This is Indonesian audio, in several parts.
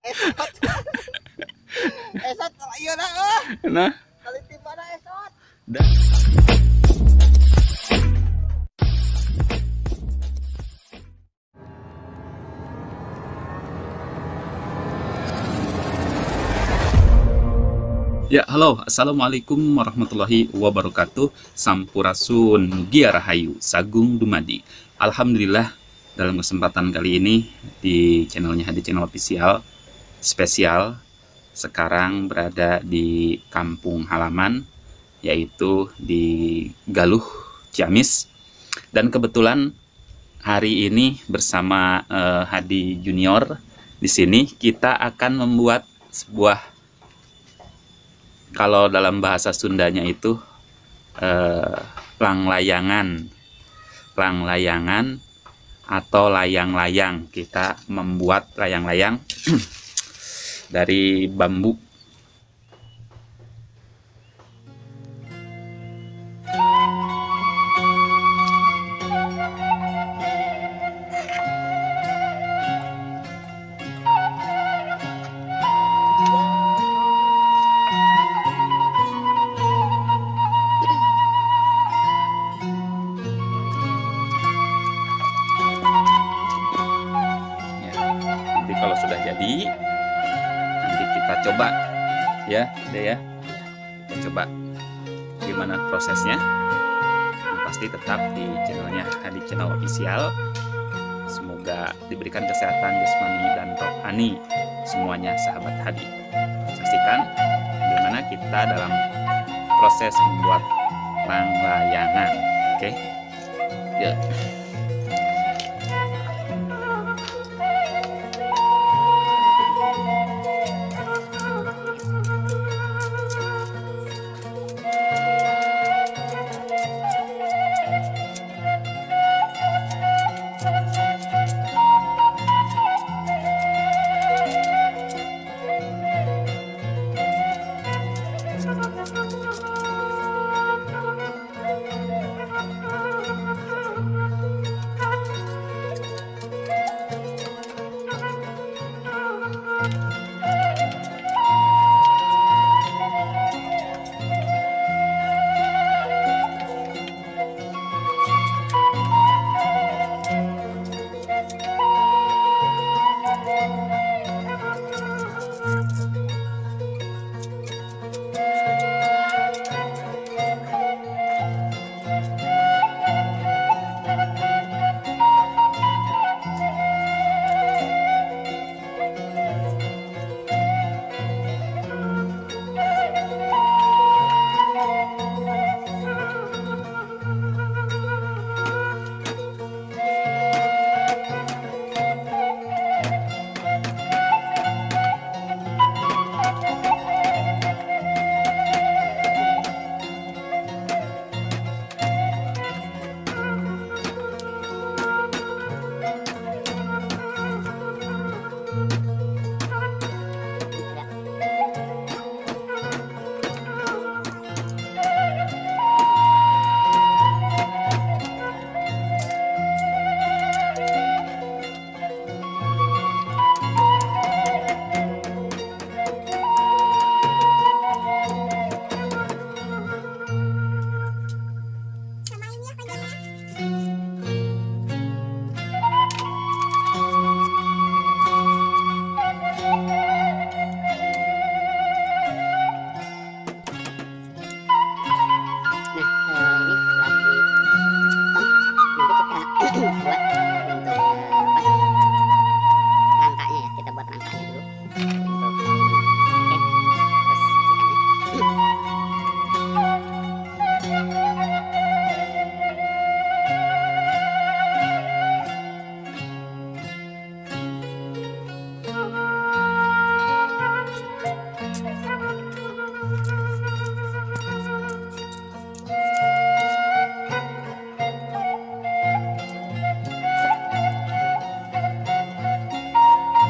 Esot. Esot iya na ah. Nah, Kali tiba na esot. dah. Ya, halo. Assalamualaikum warahmatullahi wabarakatuh. Sampurasun Mugia Rahayu Sagung Dumadi. Alhamdulillah dalam kesempatan kali ini di channelnya Hadi Channel Official spesial sekarang berada di kampung halaman yaitu di Galuh Ciamis. Dan kebetulan hari ini bersama eh, Hadi Junior di sini kita akan membuat sebuah kalau dalam bahasa Sundanya itu eh, langlayangan langlayangan atau layang-layang. Kita membuat layang-layang dari bambu. Ya kalau sudah jadi coba. Ya deh ya. Kita coba gimana prosesnya. Pasti tetap di channelnya Hadi Channel Official. Semoga diberikan kesehatan jasmani dan rohani semuanya sahabat Hadi. Saksikan bagaimana kita dalam proses membuat langlayangan oke? Ya. Nah,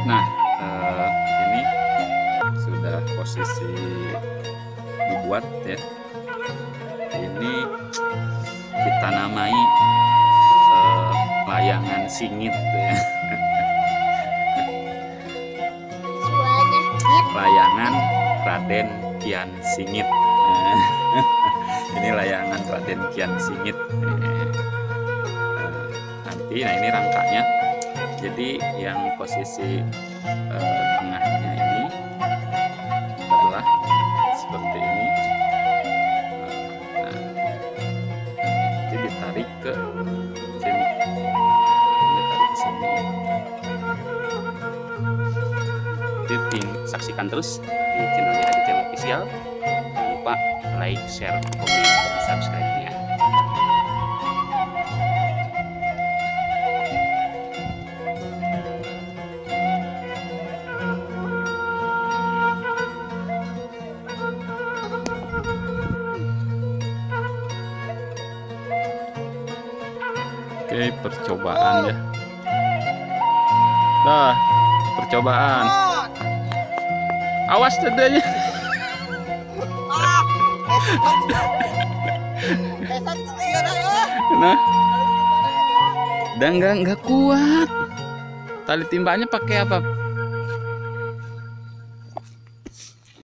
Nah, eh, ini sudah posisi dibuat ya. Ini kita namai eh, layangan singit ya. Layangan Raden Kian Singit. Ini layangan Raden Kian Singit. Eh, nanti, nah ini rangkanya. Jadi yang posisi eh, tengahnya ini adalah seperti ini. Nah, nanti ditarik ke sini. Ditarik ke sini. Jadi saksikan terus di channel Aditya Official. Jangan lupa like, share, komen, dan subscribe-nya. Oke, percobaan ya. Dah, percobaan. Awas tadanya. Ah. Nah, dan nggak nggak kuat. Tali timbanya pakai apa?